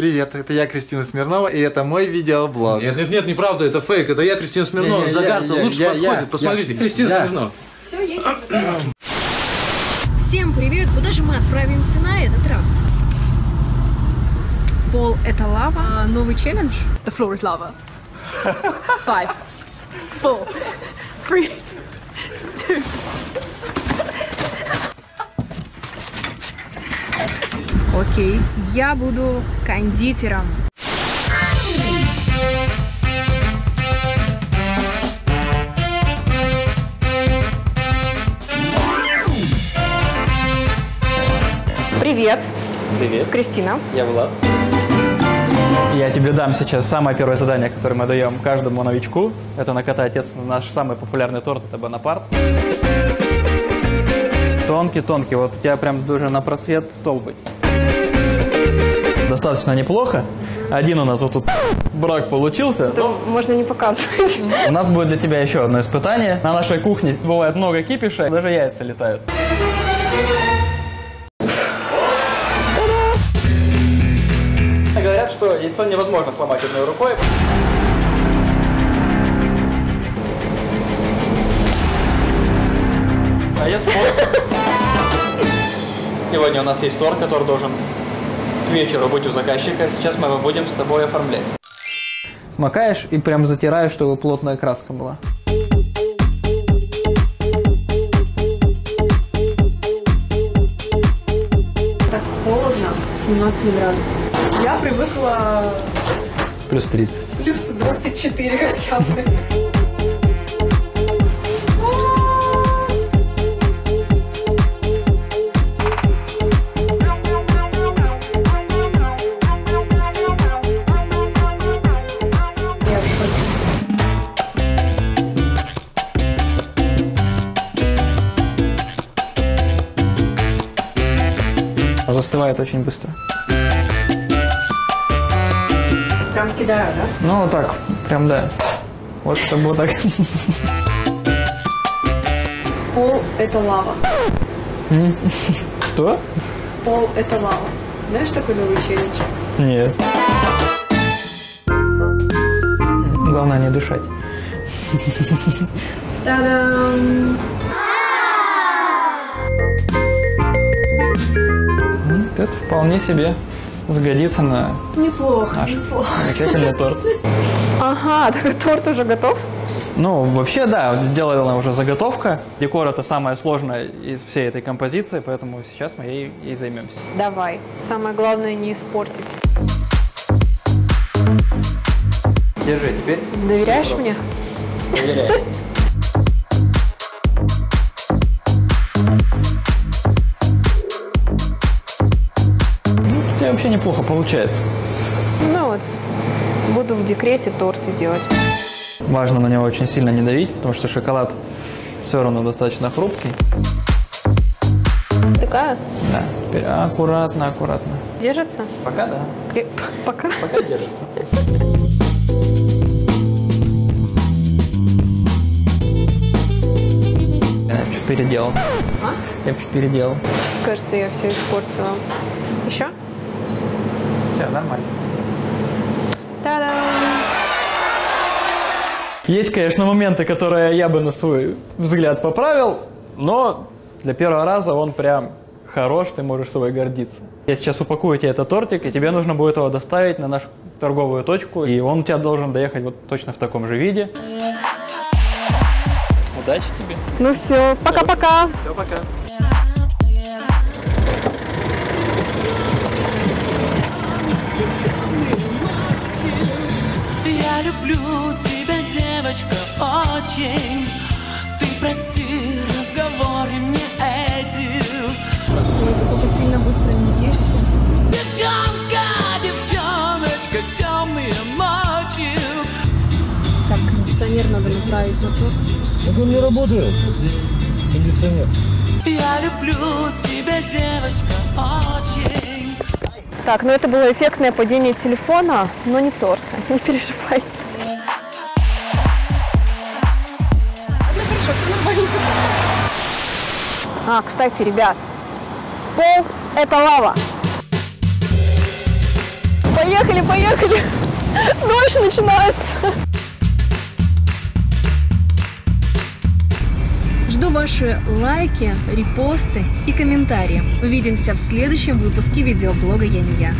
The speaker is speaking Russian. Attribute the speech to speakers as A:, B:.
A: Привет, это я, Кристина Смирнова, и это мой видеоблог.
B: Нет, нет, нет, неправда, это фейк. Это я, Кристина Смирнова. Загар-то лучше
A: я,
B: подходит.
A: я,
B: Посмотрите,
A: я,
B: Кристина
A: я.
B: Смирнова.
C: Все, едем. Всем привет! Куда же мы отправимся на этот раз? Пол – это лава. А, новый челлендж.
D: The floor is lava. Five, four, three, two.
C: Окей. Я буду кондитером.
E: Привет,
F: Привет,
E: Кристина.
F: я Влад.
G: Я тебе дам сейчас самое первое задание, которое мы даем каждому новичку. Это накатать естественно, наш самый популярный торт, это Бонапарт. Тонкий-тонкий, вот у тебя прям должен на просвет стол быть. Достаточно неплохо. Один у нас вот тут брак получился.
E: Это можно не показывать.
G: У нас будет для тебя еще одно испытание. На нашей кухне бывает много кипиша, даже яйца летают. Говорят, что яйцо невозможно сломать одной рукой. А я спорю. Сегодня у нас есть торт, который должен к вечеру быть у заказчика. Сейчас мы его будем с тобой оформлять. Макаешь и прям затираешь, чтобы плотная краска была.
D: Так холодно, 17 градусов. Я привыкла
G: Плюс 30.
D: плюс 24 хотя бы.
G: Застывает очень быстро.
D: Прям кидаю, да?
G: Ну, вот так, прям да. Вот чтобы вот так.
D: Пол – это лава.
G: Что?
D: Пол – это лава. Знаешь такой новый челлендж?
G: Нет. Главное не дышать.
D: Та-дам!
G: Это вполне себе сгодится на
D: Неплохо,
G: наш
D: неплохо.
G: замечательный торт.
E: Ага, так торт уже готов?
G: Ну, вообще, да, сделана уже заготовка. Декор это самое сложное из всей этой композиции, поэтому сейчас мы ей, ей займемся.
E: Давай. Самое главное не испортить.
G: Держи, теперь
E: Доверяешь мне?
G: проверяй. Неплохо получается.
E: Ну вот, буду в декрете торты делать.
G: Важно на него очень сильно не давить, потому что шоколад все равно достаточно хрупкий.
E: Такая?
G: Да, теперь аккуратно, аккуратно.
E: Держится?
G: Пока да.
E: Креп- Пока?
G: Пока держится. Я чуть переделал. Я чуть переделал.
E: Кажется, я все испортила.
G: Все, нормально.
E: Та-дам!
G: Есть, конечно, моменты, которые я бы на свой взгляд поправил, но для первого раза он прям хорош, ты можешь собой гордиться. Я сейчас упакую тебе этот тортик, и тебе нужно будет его доставить на нашу торговую точку, и он у тебя должен доехать вот точно в таком же виде. Удачи тебе.
E: Ну все, пока-пока.
G: Все, пока.
H: Я люблю тебя, девочка, очень. Ты прости разговоры мне эти
C: сильно быстро не едете.
H: Девчонка, девчоночка, темные ночи
C: Так, кондиционер надо направить на торт.
H: Я люблю тебя, девочка, очень
E: Так, ну это было эффектное падение телефона, но не торта. Не переживайте. А, кстати, ребят, пол – это лава. Поехали, поехали. Дождь начинается.
C: Жду ваши лайки, репосты и комментарии. Увидимся в следующем выпуске видеоблога «Я не я».